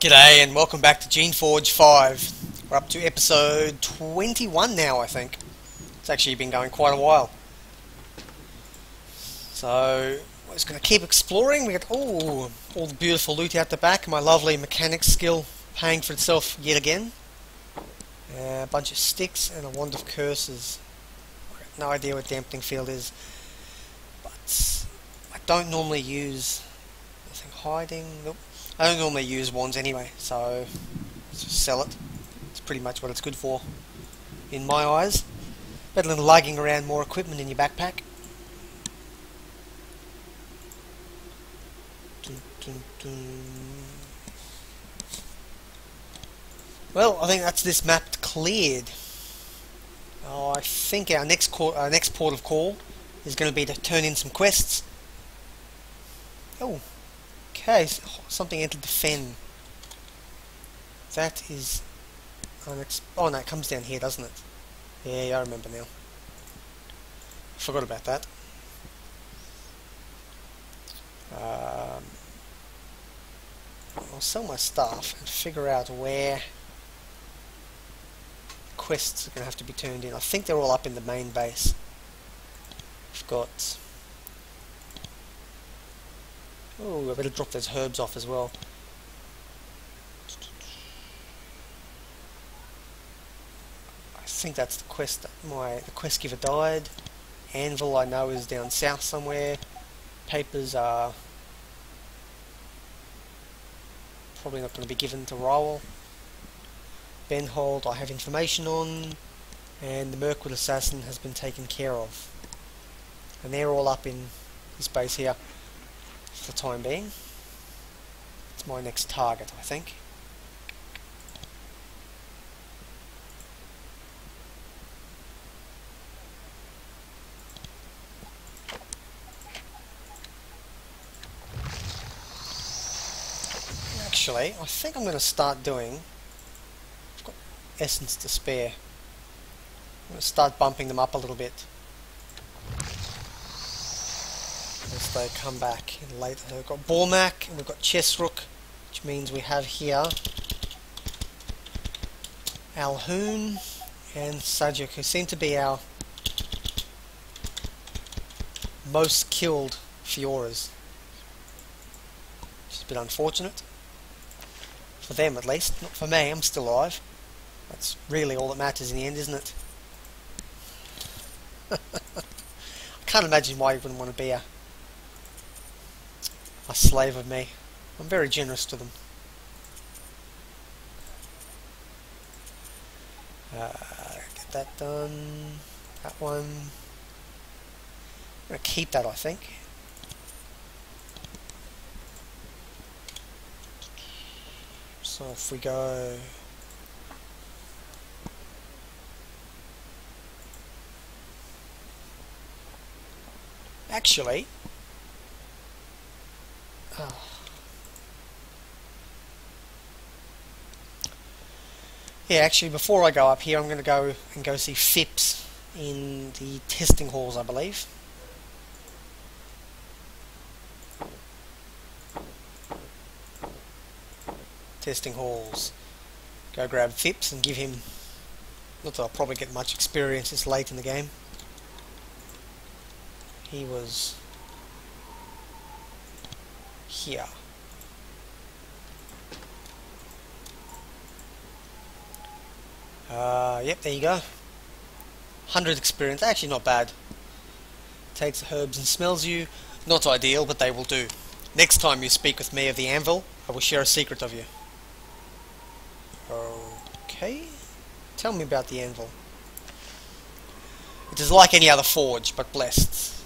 G'day and welcome back to Geneforge 5. We're up to episode 21 now, I think. It's actually been going quite a while. So, we're just going to keep exploring. We got oh, all the beautiful loot out the back. My lovely mechanics skill paying for itself yet again. Uh, a bunch of sticks and a wand of curses. no idea what dampening field is. But I don't normally use... Nothing hiding. Nope. I don't normally use wands anyway, so sell it. It's pretty much what it's good for, in my eyes. Better than lugging around more equipment in your backpack. Well, I think that's this map cleared. Oh, I think our next our uh, next port of call is going to be to turn in some quests. Okay, something entered the fen. That is... Oh no, it comes down here, doesn't it? Yeah, yeah, I remember now. Forgot about that. Um, I'll sell my stuff and figure out where quests are going to have to be turned in. I think they're all up in the main base. I've got Oh, I better drop those herbs off as well. I think that's the quest. My the quest giver died. Anvil I know is down south somewhere. Papers are probably not going to be given to Rowell. Benhold I have information on, and the Mirkwood assassin has been taken care of. And they're all up in this base here for the time being. It's my next target, I think. Actually, I think I'm going to start doing... I've got essence to spare. I'm going to start bumping them up a little bit. They come back later. we've got Bormak and we've got Chessrook, which means we have here Alhoon and Sajuk, who seem to be our most killed Fyoras. Which is a bit unfortunate. For them at least, not for me, I'm still alive. That's really all that matters in the end, isn't it? I can't imagine why you wouldn't want to be a a slave of me. I'm very generous to them. Uh, get that done. That one. I'm going to keep that, I think. So if we go... Actually, Yeah, actually, before I go up here, I'm going to go and go see Phipps in the testing halls, I believe. Testing halls. Go grab Phipps and give him... Not that I'll probably get much experience it's late in the game. He was here. Uh, yep, there you go. 100 experience, actually not bad. Takes herbs and smells you. Not ideal, but they will do. Next time you speak with me of the anvil, I will share a secret of you. Okay. Tell me about the anvil. It is like any other forge, but blessed.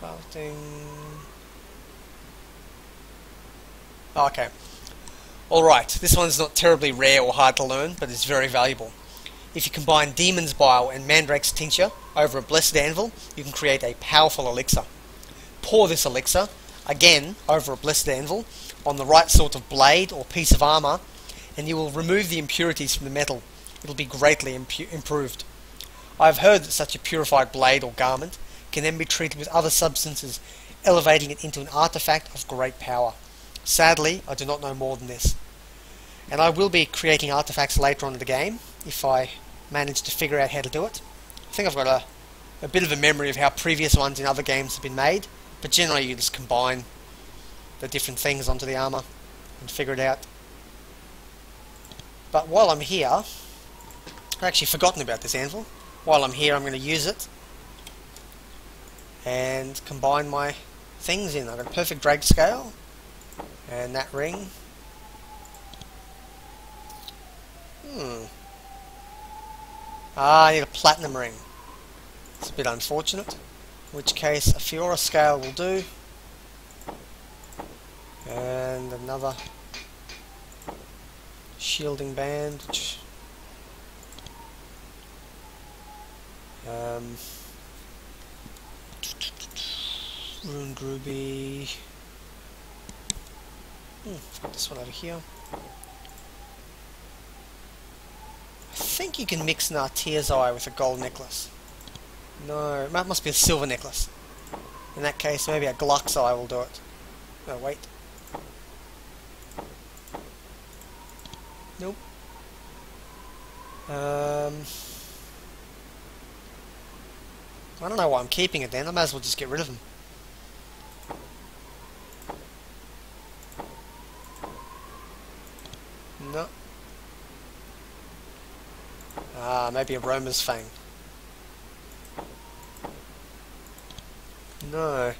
Fasting. Oh, Oh, okay. Alright, this one's not terribly rare or hard to learn, but it's very valuable. If you combine Demon's Bile and Mandrake's Tincture over a Blessed Anvil, you can create a powerful elixir. Pour this elixir, again, over a Blessed Anvil, on the right sort of blade or piece of armour, and you will remove the impurities from the metal. It'll be greatly improved. I have heard that such a purified blade or garment can then be treated with other substances elevating it into an artifact of great power. Sadly, I do not know more than this. And I will be creating artifacts later on in the game if I manage to figure out how to do it. I think I've got a, a bit of a memory of how previous ones in other games have been made, but generally you just combine the different things onto the armour and figure it out. But while I'm here, I've actually forgotten about this anvil. While I'm here I'm going to use it and combine my things in. I've got a perfect drag scale and that ring. Hmm. Ah, I need a platinum ring. It's a bit unfortunate. In which case a Fyora scale will do. And another shielding band, which um, Rune Ruby. Hmm, this one over here. I think you can mix an Artear's Eye with a gold necklace. No, that must be a silver necklace. In that case, maybe a Glaahk's Eye will do it. No, wait. Nope. Um, I don't know why I'm keeping it then. I might as well just get rid of them. No. Ah, maybe a Roamer's Fang. No.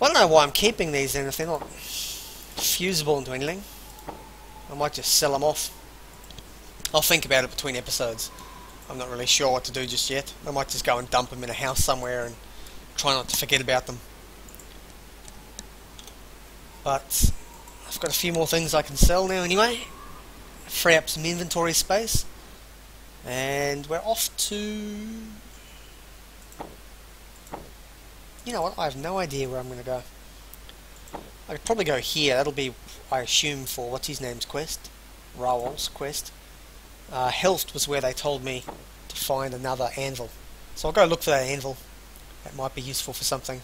I don't know why I'm keeping these then if they're not fusible into anything. I might just sell them off. I'll think about it between episodes. I'm not really sure what to do just yet. I might just go and dump them in a house somewhere and try not to forget about them. But I've got a few more things I can sell now anyway. Free up some inventory space. And we're off to... You know what, I have no idea where I'm going to go. I could probably go here. That'll be, I assume, for what's his name's quest, Raoul's quest. Uh, Helft was where they told me to find another anvil. So I'll go look for that anvil. That might be useful for something.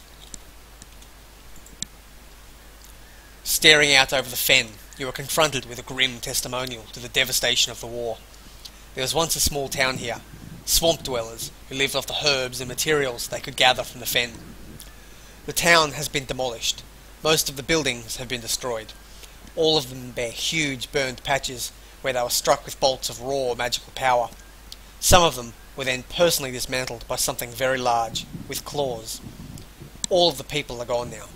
Staring out over the fen, you are confronted with a grim testimonial to the devastation of the war. There was once a small town here, swamp dwellers who lived off the herbs and materials they could gather from the fen. The town has been demolished, most of the buildings have been destroyed. All of them bear huge burned patches where they were struck with bolts of raw magical power. Some of them were then personally dismantled by something very large, with claws. All of the people are gone now.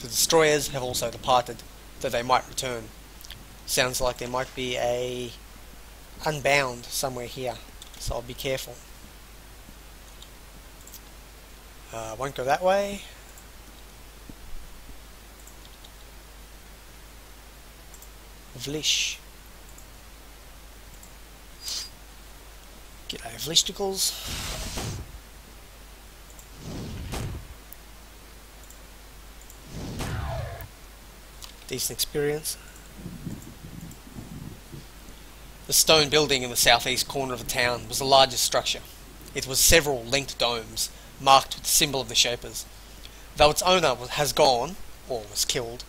The destroyers have also departed, though they might return. Sounds like there might be a unbound somewhere here, so I'll be careful. Uh, won't go that way. Vlish. Get G'day Vlishticles. Decent experience. The stone building in the southeast corner of the town was the largest structure. It was several linked domes, marked with the symbol of the Shapers. Though its owner has gone, or was killed,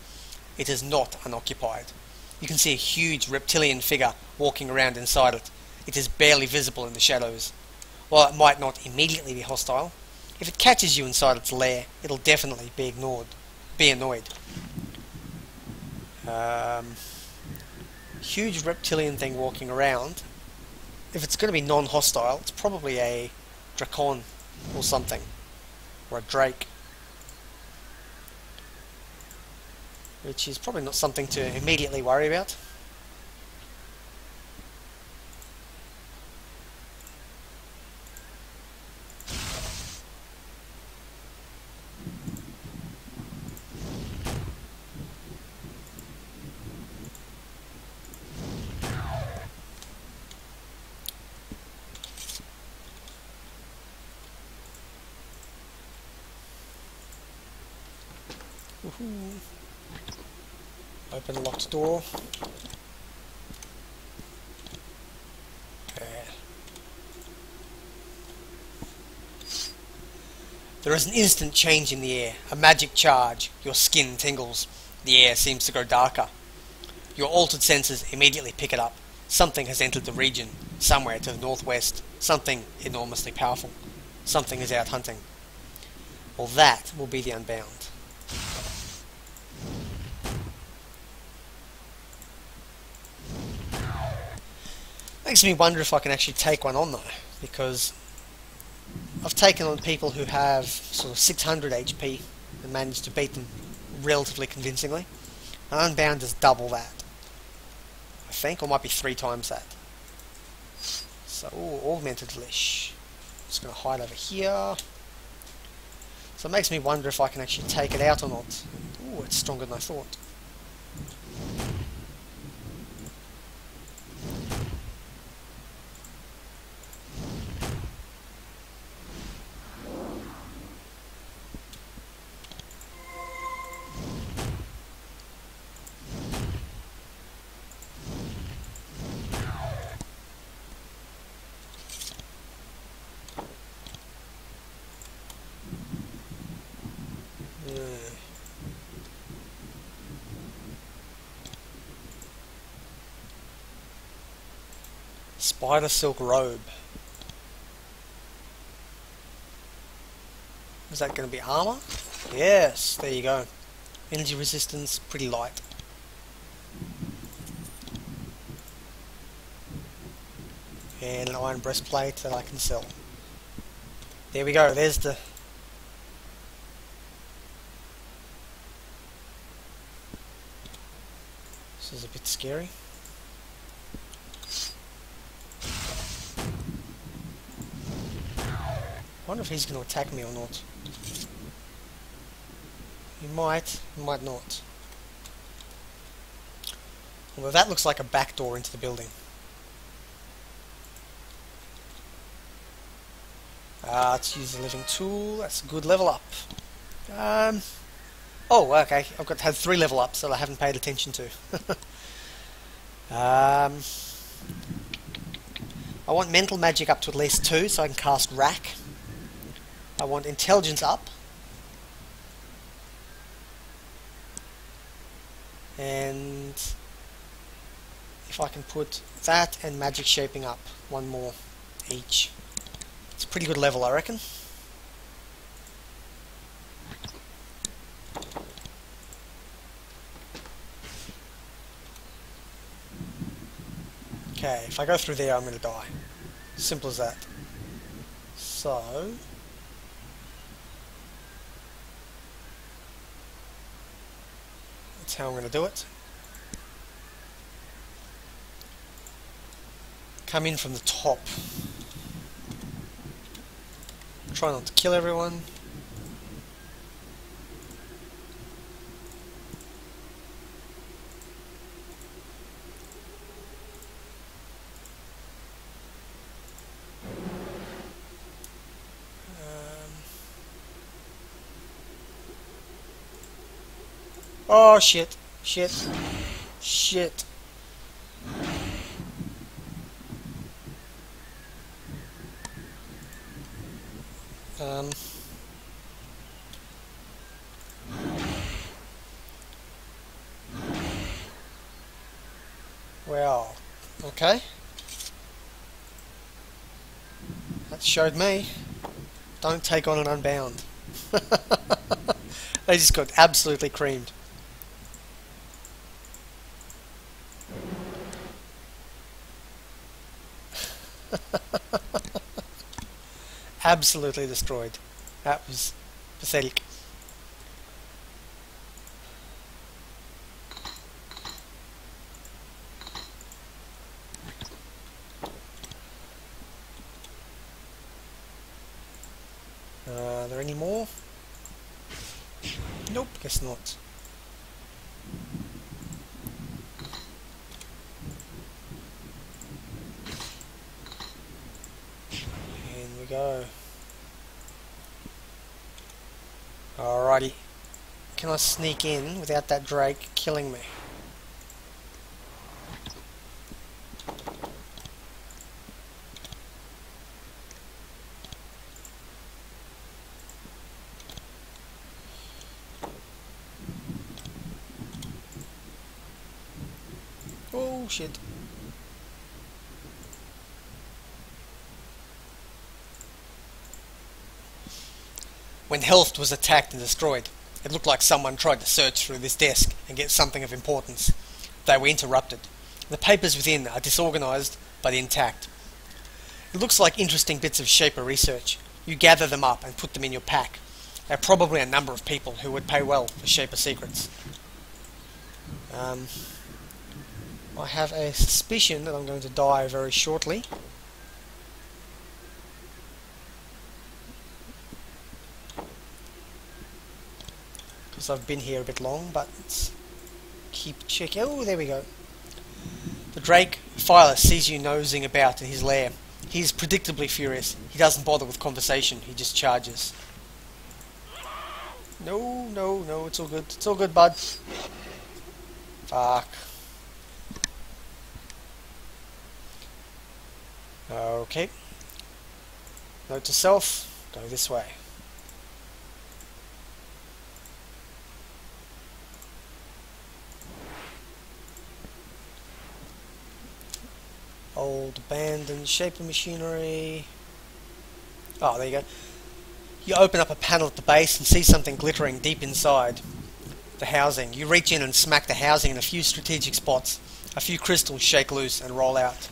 it is not unoccupied. You can see a huge reptilian figure walking around inside it. It is barely visible in the shadows. While it might not immediately be hostile, if it catches you inside its lair, it'll definitely be ignored, be annoyed. Um, huge reptilian thing walking around. If it's going to be non-hostile, it's probably a Drakon or something, or a Drayk. which is probably not something to immediately worry about. Open the locked door. The There is an instant change in the air, a magic charge. Your skin tingles. The air seems to grow darker. Your altered senses immediately pick it up. Something has entered the region, somewhere to the northwest. Something enormously powerful. Something is out hunting. Well, that will be the Unbound. Makes me wonder if I can actually take one on though, because I've taken on people who have sort of 600 HP and managed to beat them relatively convincingly. An Unbound is double that. I think, or might be three times that. So, ooh, augmented leash. Just going to hide over here. So it makes me wonder if I can actually take it out or not. Ooh, it's stronger than I thought. Spider silk robe. Is that going to be armor? Yes, there you go. Energy resistance, pretty light. And an iron breastplate that I can sell. There we go, there's the... This is a bit scary. Wonder if he's going to attack me or not. He might, he might not. Although that looks like a back door into the building. Ah, let's use the living tool. That's a good level up. Um, oh, okay. I've got had three level ups that I haven't paid attention to. um, I want mental magic up to at least two, so I can cast rack. I want intelligence up. And if I can put that and magic shaping up, one more each. It's a pretty good level, I reckon. Okay, if I go through there, I'm going to die. Simple as that. So, That's how I'm going to do it. Come in from the top. Try not to kill everyone. Oh shit. Shit. Shit. Um. Well, okay. That showed me. Don't take on an unbound. they just got absolutely creamed. Absolutely destroyed. That was pathetic. Uh, are there any more? Nope, guess not. And we go. cannot sneak in without that drayk killing me. Oh shit. When Helft was attacked and destroyed, it looked like someone tried to search through this desk and get something of importance. They were interrupted. The papers within are disorganised but intact. It looks like interesting bits of Shaper research. You gather them up and put them in your pack. There are probably a number of people who would pay well for Shaper secrets. Um, I have a suspicion that I'm going to die very shortly. Because I've been here a bit long, but let's keep checking. Oh, there we go. The Drayk Filer sees you nosing about in his lair. He's predictably furious. He doesn't bother with conversation, he just charges. No, no, no, it's all good. It's all good, bud. Fuck. Okay. Note to self, go this way. Old abandoned shaper machinery. Oh, there you go. You open up a panel at the base and see something glittering deep inside the housing. You reach in and smack the housing in a few strategic spots. A few crystals shake loose and roll out.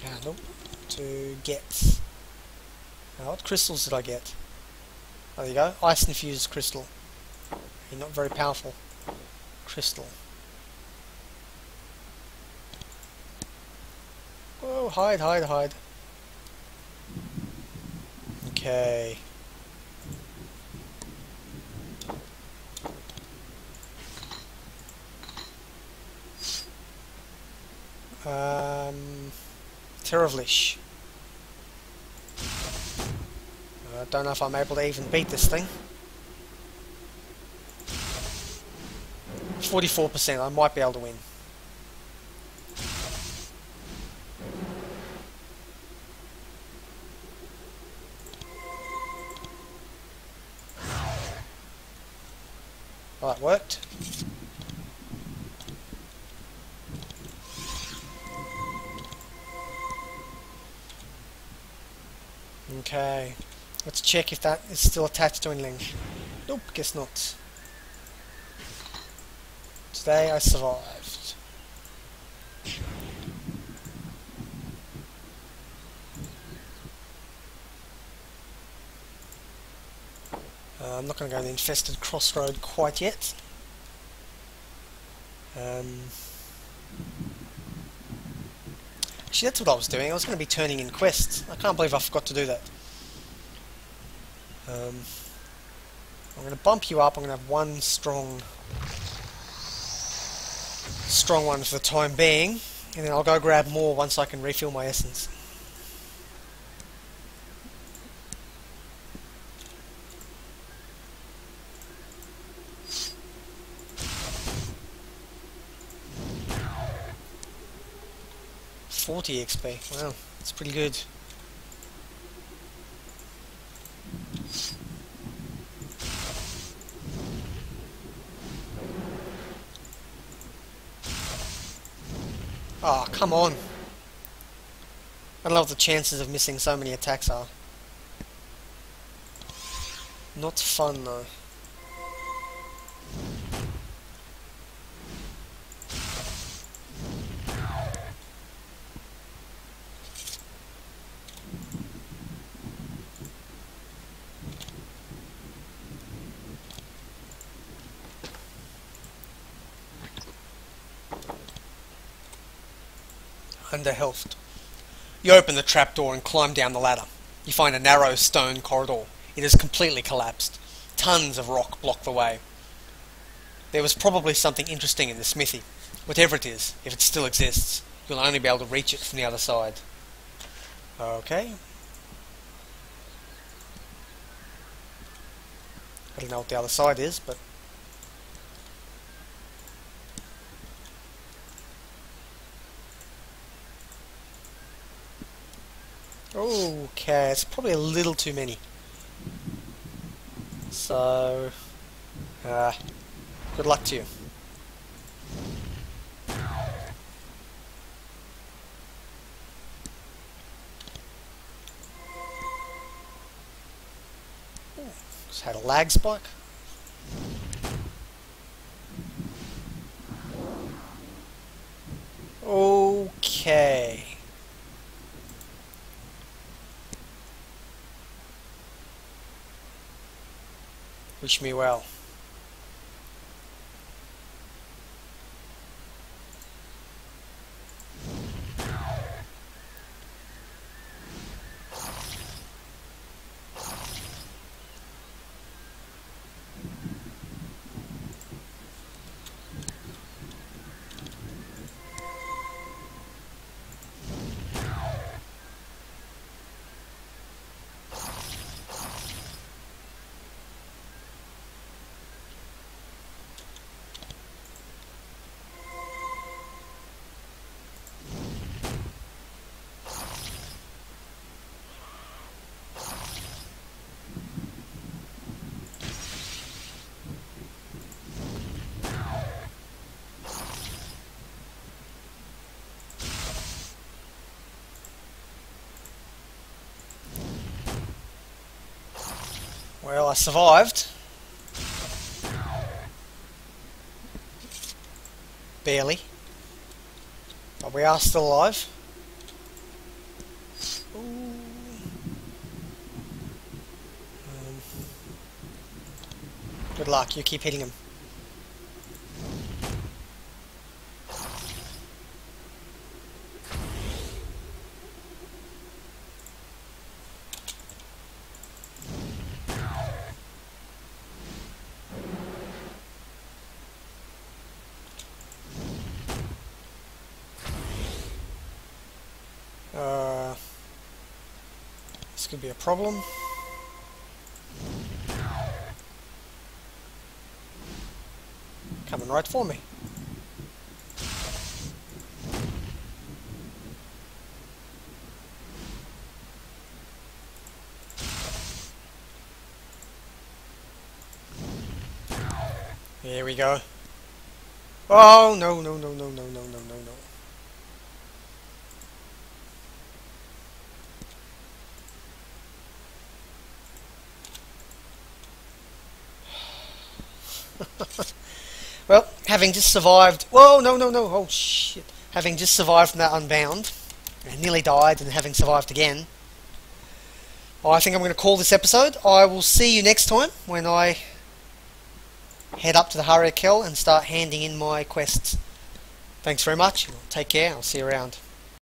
Handle to get. Now, what crystals did I get? Oh, there you go. Ice infused crystal. You're not very powerful. Crystal. Hide, hide, hide. Okay. Um, Terevlish. I don't know if I'm able to even beat this thing. 44%, I might be able to win. Well, that worked. Okay, let's check if that is still attached to anything. Nope, guess not. Today I survived. Uh, I'm not going to go the infested crossroad quite yet. Um, actually, that's what I was doing. I was going to be turning in quests. I can't believe I forgot to do that. Um, I'm going to bump you up. I'm going to have one strong, strong one for the time being, and then I'll go grab more once I can refill my essence. Forty XP. Wow, that's pretty good. Oh, come on. I don't know what the chances of missing so many attacks are. Not fun though. Under Helft. You open the trapdoor and climb down the ladder. You find a narrow stone corridor. It is completely collapsed. Tons of rock block the way. There was probably something interesting in the smithy. Whatever it is, if it still exists, you'll only be able to reach it from the other side. Okay. I don't know what the other side is, but Okay, it's probably a little too many. So, uh, Good luck to you. Just had a lag spike. Okay. Wish me well. Well, I survived. Barely. But we are still alive. Um, good luck, you keep hitting him. Uh, this could be a problem. Coming right for me. There we go. Oh, no, no, no, no, no, no, no, no, no. well, having just survived. Whoa, no, no, no. Oh, shit. Having just survived from that unbound, and nearly died, and having survived again, I think I'm going to call this episode. I will see you next time when I head up to the Haria Kell and start handing in my quests. Thanks very much. Take care. I'll see you around.